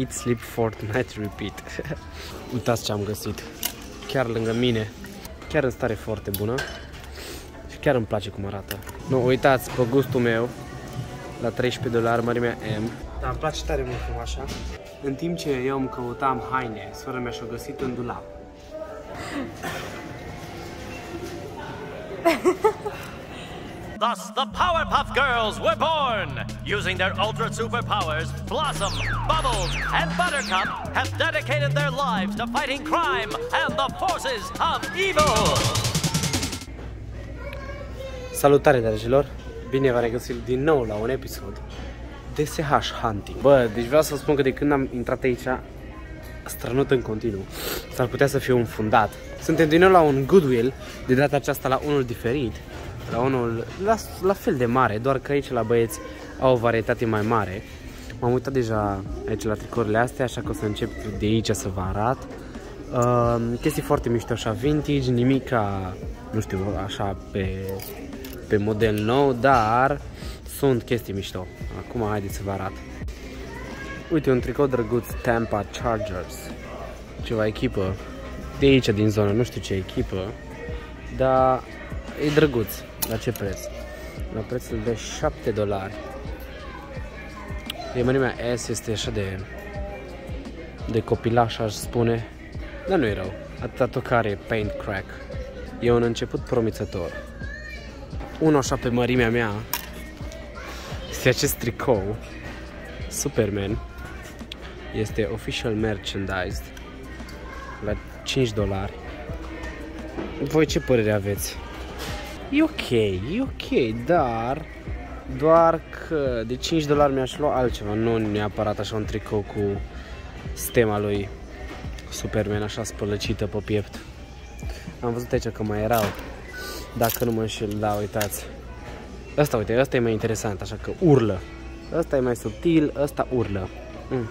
Eat, sleep, Fortnite, repeat. Uitați ce am găsit. Chiar lângă mine. Chiar în stare foarte bună. Și chiar îmi place cum arată. Nu, uitați, pe gustul meu, la 13 dolari, mărimea M. Da, îmi place tare mult cum așa. În timp ce eu îmi căutam haine, sora mea și-a găsit în dulap. Thus, the Powerpuff Girls were born! Using their ultra superpowers, Blossom, Bubbles, and Buttercup have dedicated their lives to fighting crime and the forces of evil! Salutare, dragilor! Bine v-am regăsit din nou la un episod de SH Hunting. Bă, deci vreau să spun că de când am intrat aici, strănut în continuu, s-ar putea să fie un fundat. Suntem din nou la un Goodwill, de data aceasta la unul diferit, la unul la, la fel de mare, doar că aici la băieți au o varietate mai mare. M-am uitat deja aici la tricourile astea, așa că o să încep de aici să vă arat. Uh, chestii foarte mișto, așa vintage, nimic ca, nu știu, așa pe, pe model nou, dar sunt chestii mișto. Acum haideți să vă arat. Uite, un tricou drăguț Tampa Chargers. Ceva echipă de aici, din zonă, nu știu ce echipă, dar e drăguț. La ce preț? La prețul de 7 dolari. E mărimea S este așa de de copilaș, aș spune. Dar nu e rău. Atâta tocare paint crack. E un început promițător. Unul așa pe mărimea mea este acest tricou Superman este official merchandised la 5 dolari voi ce părere aveți? E ok, e ok, dar doar că de 5 dolari mi-aș lua altceva, nu neapărat așa un tricou cu stema lui Superman așa spălăcită pe piept. Am văzut aici că mai erau, dacă nu mă înșel, da, uitați. Asta, uite, asta e mai interesant, așa că urlă. Asta e mai subtil, asta urlă. Mm.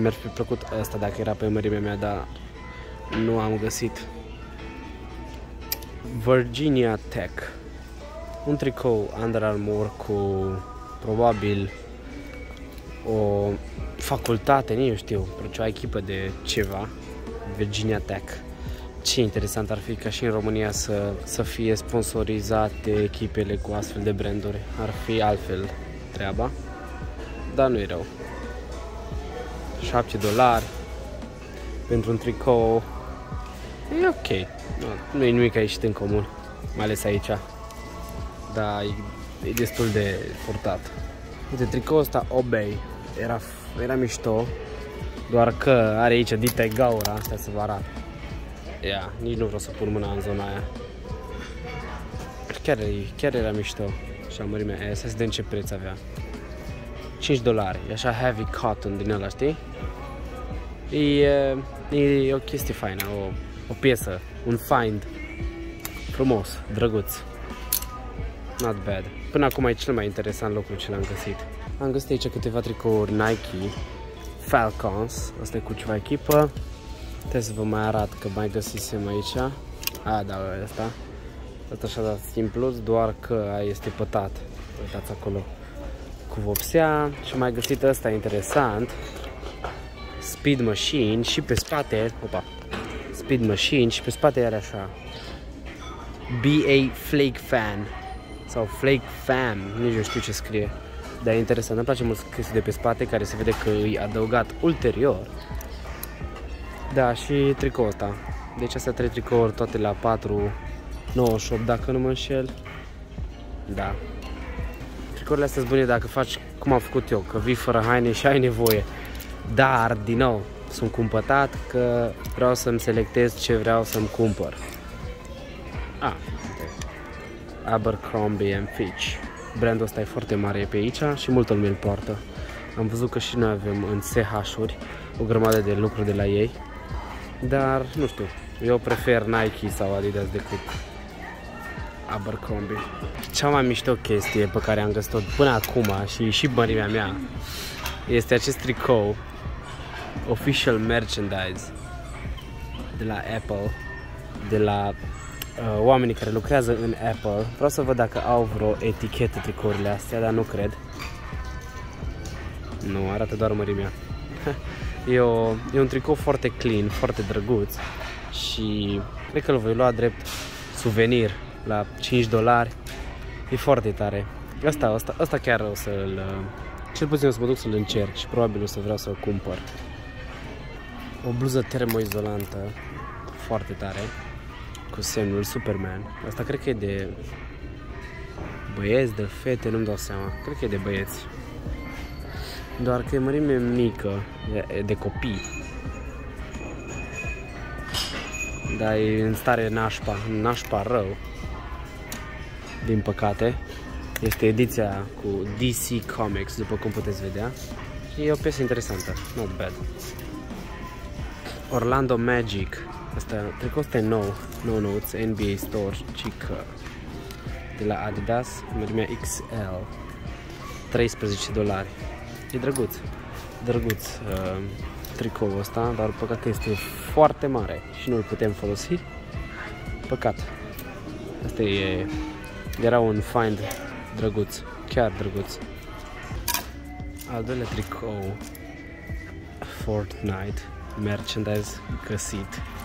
Mi-ar fi plăcut asta dacă era pe mărimea mea, dar nu am găsit. Virginia Tech. Un tricou Under Armour cu probabil o facultate, nu știu, o echipă de ceva. Virginia Tech. Ce interesant ar fi ca și în România să, să fie sponsorizate echipele cu astfel de branduri. Ar fi altfel treaba. Dar nu e rău. 7 dolari pentru un tricou e ok. Nu, nu e nimic ieșit în comun, mai ales aici. Dar e, e destul de purtat. Uite, tricoul ăsta Obey era, era mișto, doar că are aici dita gaura, asta să vă arat. Ia, nici nu vreau să pun mâna în zona aia. Chiar, chiar era mișto. Și mărimea aia, să vedem ce preț avea. 5 dolari, e așa heavy cotton din ăla, știi? E, e o chestie faină, o, o piesă, un find frumos, drăguț. Not bad. Până acum e cel mai interesant lucru ce l-am găsit. Am găsit aici câteva tricouri Nike Falcons, asta e cu ceva echipă. Trebuie să vă mai arat că mai găsisem aici. A, da, asta. Asta așa dat simplu, doar că este pătat. Uitați acolo cu vopsea și mai găsit ăsta interesant. Speed Machine și pe spate, opa, Speed Machine și pe spate are așa BA Flake Fan sau Flake Fan, nici nu știu ce scrie. Dar e interesant, îmi place mult scris de pe spate care se vede că îi adăugat ulterior. Da, și tricoul ăsta. Deci astea trei tricouri toate la 4,98 dacă nu mă înșel. Da. Tricourile astea sunt bune dacă faci cum am făcut eu, că vii fără haine și ai nevoie. Dar, din nou, sunt cumpătat că vreau să-mi selectez ce vreau să-mi cumpăr. Ah, Abercrombie and Fitch. Brandul ăsta e foarte mare pe aici și multă lume îl poartă. Am văzut că și noi avem în SH-uri o grămadă de lucruri de la ei. Dar, nu știu, eu prefer Nike sau Adidas decât Abercrombie. Cea mai mișto chestie pe care am găsit-o până acum și și mărimea mea este acest tricou official merchandise de la Apple, de la uh, oamenii care lucrează în Apple. Vreau să văd dacă au vreo etichetă tricourile astea, dar nu cred. Nu, arată doar mărimea. E, o, e un tricou foarte clean, foarte drăguț și cred că îl voi lua drept suvenir la 5 dolari. E foarte tare. Asta, asta, asta chiar o să-l... Cel puțin o să mă duc să-l încerc și probabil o să vreau să-l cumpăr. O bluză termoizolantă foarte tare cu semnul Superman. Asta cred că e de băieți, de fete, nu-mi dau seama. Cred că e de băieți. Doar că e mărime mică, e de copii. Dar e în stare nașpa, nașpa rău. Din păcate. Este ediția cu DC Comics, după cum puteți vedea. Și e o piesă interesantă, not bad. Orlando Magic. Asta, cred că asta e nou, no notes, NBA Store, cică. De la Adidas, mărimea XL. 13 dolari. E drăguț, drăguț uh, tricoul ăsta, dar păcat că este foarte mare și nu îl putem folosi. Păcat. Asta e, era un find drăguț, chiar drăguț. Al doilea tricou Fortnite merchandise găsit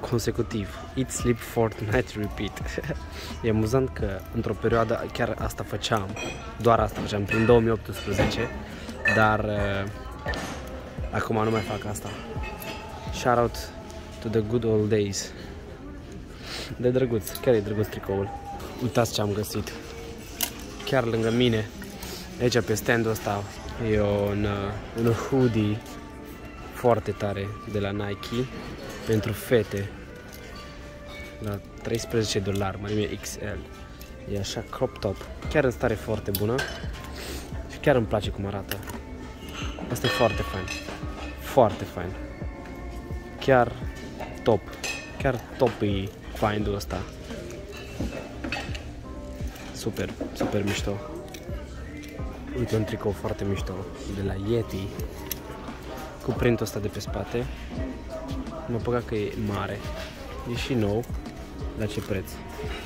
consecutiv. Eat, sleep, Fortnite, repeat. e amuzant că într-o perioadă chiar asta făceam, doar asta făceam, prin 2018, dar uh, acum nu mai fac asta. Shout out to the good old days. De drăguț, chiar e drăguț tricoul. Uitați ce am găsit. Chiar lângă mine, aici pe standul ăsta, e un, uh, un hoodie foarte tare de la Nike pentru fete la 13 dolari, mărime XL. E așa crop top, chiar în stare foarte bună și chiar îmi place cum arată. Asta e foarte fain, foarte fain. Chiar top, chiar top e find-ul ăsta. Super, super mișto. Uite un tricou foarte mișto de la Yeti cu printul ăsta de pe spate. Mă păcat că e mare. E și nou. La ce preț?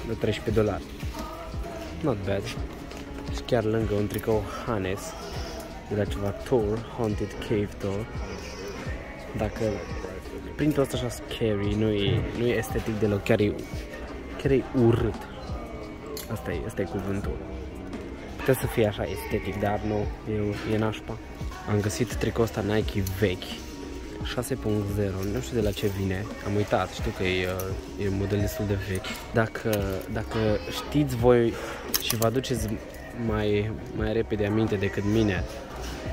De 13 dolari. Not bad. Și chiar lângă un tricou Hanes de la ceva tour, Haunted Cave Tour. Dacă printul ăsta așa scary, nu e, nu e estetic deloc, chiar e, chiar e urât. Asta e, asta e cuvântul. Putea să fie așa estetic, dar nu, e, e nașpa. Am găsit tricoul ăsta Nike vechi 6.0, nu știu de la ce vine, am uitat, știu că e, uh, e un model destul de vechi. Dacă, dacă știți voi și vă aduceți mai, mai repede aminte decât mine,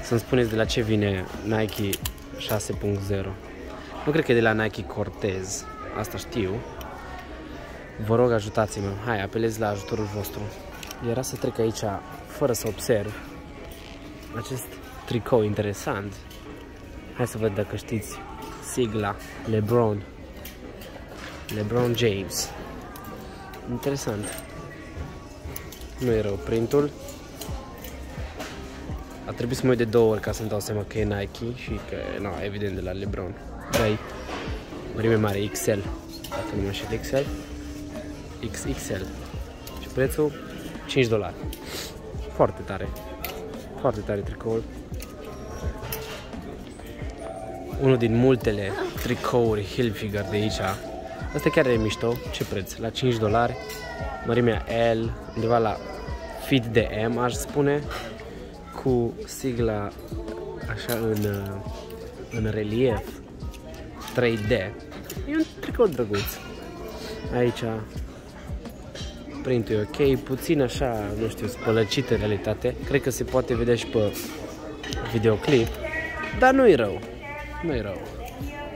să-mi spuneți de la ce vine Nike 6.0. Nu cred că e de la Nike Cortez, asta știu. Vă rog ajutați-mă, hai apelez la ajutorul vostru. Era să trec aici fără să observ acest tricou interesant. Hai să văd dacă știți sigla LeBron. LeBron James. Interesant. Nu e rău printul. A trebuit să mă uit de două ori ca să-mi dau seama că e Nike și că, nu, evident de la LeBron. 3. Mărime mare, XL. Dacă nu mă înșel, XL. XXL. Și prețul 5 dolari. Foarte tare. Foarte tare tricoul unul din multele tricouri Hilfiger de aici. Asta chiar e mișto. Ce preț? La 5 dolari. Mărimea L, undeva la fit de M, aș spune, cu sigla așa în, în relief 3D. E un tricou drăguț. Aici printul e ok, puțin așa, nu știu, spălăcit în realitate. Cred că se poate vedea și pe videoclip, dar nu e rău nu e rău.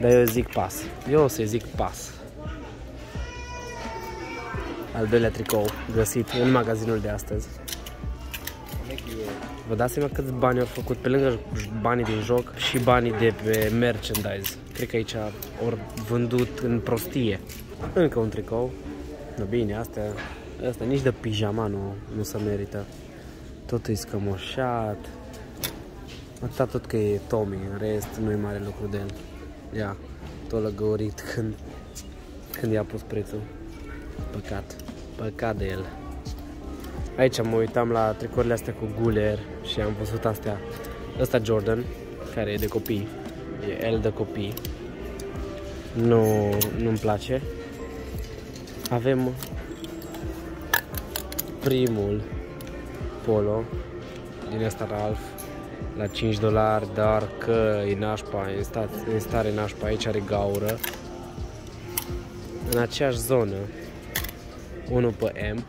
Dar eu zic pas. Eu o să zic pas. Al doilea tricou găsit în magazinul de astăzi. Vă dați seama câți bani au făcut pe lângă banii din joc și banii de pe merchandise. Cred că aici au vândut în prostie. Încă un tricou. No, bine, astea, astea nici de pijama nu, nu se merită. Totul e scămoșat. Atâta tot că e Tommy, în rest nu e mare lucru de el. Ia, tot lăgăurit când, când i-a pus prețul. Păcat, păcat de el. Aici mă uitam la tricourile astea cu guler și am văzut astea. Ăsta Jordan, care e de copii. E L de copii. Nu, nu-mi place. Avem primul polo din ăsta Ralph la 5 dolari, dar că e nașpa, e, stat, e stare nașpa, aici are gaură. În aceeași zonă, unul pe M,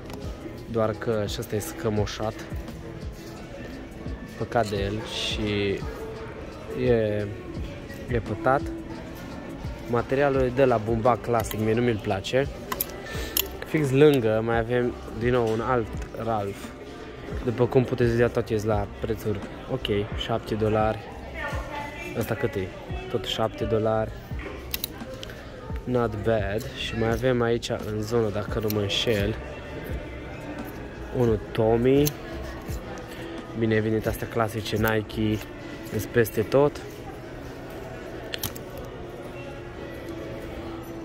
doar că și ăsta e scămoșat. Păcat de el și e, e pătat. Materialul e de la Bumba Classic, mie nu mi-l place. Fix lângă mai avem din nou un alt Ralph. După cum puteți vedea tot e la prețuri ok, 7 dolari. Asta cât e? Tot 7 dolari. Not bad. Și mai avem aici în zonă, dacă nu mă înșel, unul Tommy. Bine, evident, astea clasice Nike, sunt peste tot.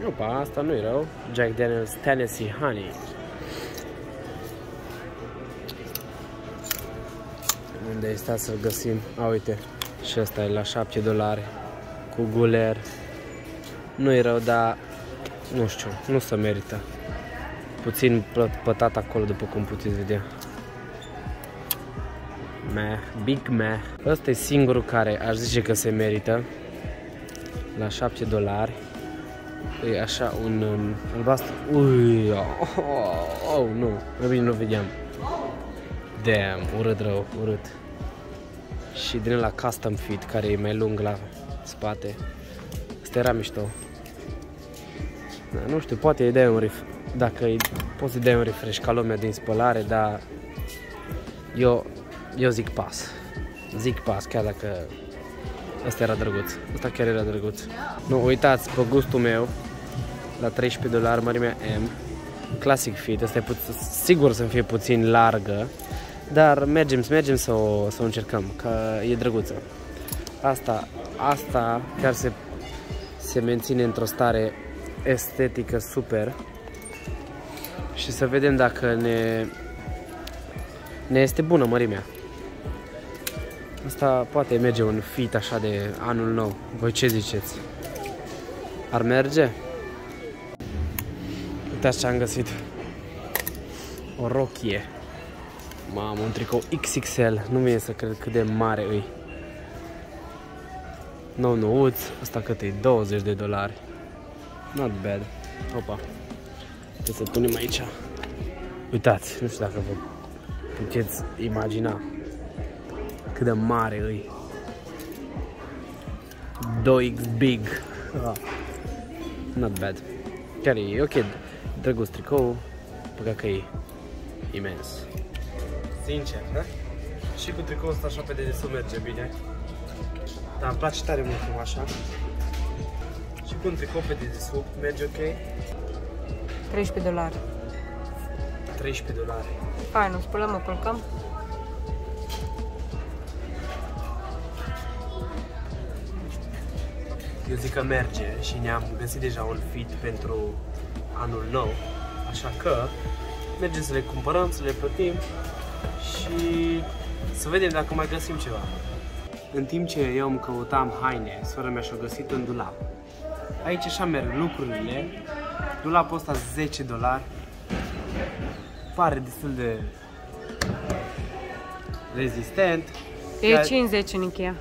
Opa, asta nu e rău. Jack Daniels Tennessee Honey. Unde este să-l găsim? A, uite. Și ăsta e la 7 dolari. Cu guler. Nu e rău, dar nu știu, nu se merită. Puțin pătat acolo, după cum puteți vedea. Meh, big meh. Ăsta e singurul care aș zice că se merită. La 7 dolari. E așa un um, albastru. Ui, oh, oh, oh, nu, mai bine nu vedeam. Damn, urât rău, urât. Și din la custom fit, care e mai lung la spate. Asta era mișto. Da, nu știu, poate îi dai un ref dacă îi, poți să dai un refresh ca lumea din spălare, dar eu, eu zic pas. Zic pas, chiar dacă Asta era drăguț. Asta chiar era drăguț. Nu, uitați, pe gustul meu, la 13 dolari, mărimea M, classic fit, asta e sigur să fie puțin largă, dar mergem, mergem să o, să o încercăm, că e drăguță. Asta, asta chiar se, se menține într-o stare estetică super și să vedem dacă ne, ne este bună mărimea. Asta poate merge un fit așa de anul nou. Voi ce ziceți? Ar merge? Uitați ce am găsit. O rochie. Mamă, un tricou XXL. Nu vine să cred cât de mare îi. Nou nouț. Asta cât e? 20 de dolari. Not bad. Opa. Trebuie să punem aici. Uitați, nu știu dacă vă puteți imagina cât de mare îi. 2x big. Ah. Not bad. Chiar e ok, drăguț tricou, păcat că e imens. Sincer, da? Și cu tricoul ăsta așa pe dedesubt merge bine. Dar îmi place tare mult cum așa. Și cu un tricou pe dedesubt merge ok. 13 dolari. 13 dolari. Hai, nu spălăm, o culcăm? Eu zic că merge și ne-am găsit deja un fit pentru anul nou, așa că mergem să le cumpărăm, să le plătim și să vedem dacă mai găsim ceva. În timp ce eu îmi căutam haine, sora mea și-a găsit în dulap. Aici așa merg lucrurile. Dulapul ăsta 10 dolari. Pare destul de rezistent. E 50 în Ikea.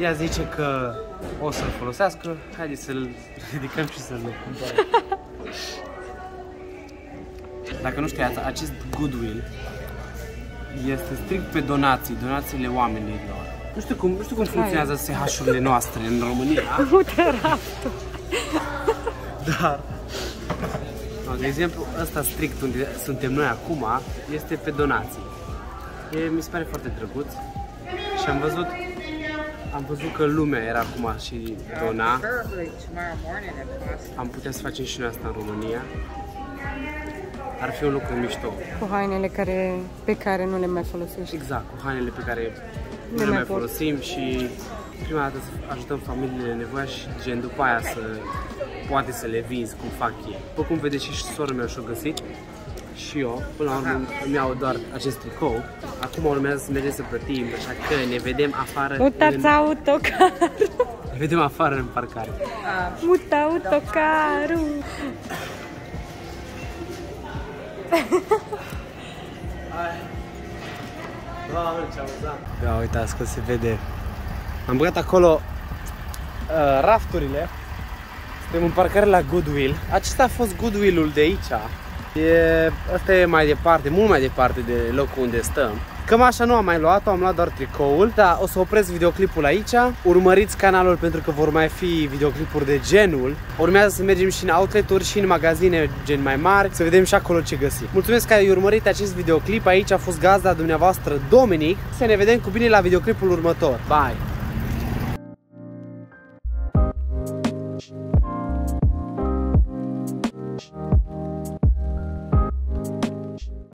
Ea zice că o să-l folosească, haideți să-l ridicăm și să-l cumpărăm. Dacă nu știați, acest Goodwill este strict pe donații, donațiile oamenilor. Nu știu cum, nu știu cum funcționează SH-urile noastre în România. Dar, de exemplu, ăsta strict unde suntem noi acum, este pe donații. E, mi se pare foarte drăguț și am văzut am văzut că lumea era acum și dona. Am putea să facem și noi asta în România. Ar fi un lucru mișto. Cu hainele care, pe care nu le mai folosești. Exact, cu hainele pe care nu le mai folosim și prima dată să ajutăm familiile nevoie și gen după aia să poate să le vinzi cum fac ei. După cum vedeți și sora mea și-o găsit, și eu, până la urmă îmi iau doar acest tricou. Acum urmează să mergem să plătim, așa că ne vedem afară Uitați în... autocarul! Vedem afară în parcare. Muta autocarul. Da, uitați că se vede. Am băgat acolo uh, rafturile. Suntem în parcare la Goodwill. Acesta a fost Goodwill-ul de aici. E, asta e mai departe, mult mai departe de locul unde stăm. Cămașa nu am mai luat-o, am luat doar tricoul. Da, o să opresc videoclipul aici. Urmăriți canalul pentru că vor mai fi videoclipuri de genul. Urmează să mergem și în outlet-uri și în magazine gen mai mari, să vedem și acolo ce găsim. Mulțumesc că ai urmărit acest videoclip. Aici a fost gazda dumneavoastră Dominic. Să ne vedem cu bine la videoclipul următor. Bye!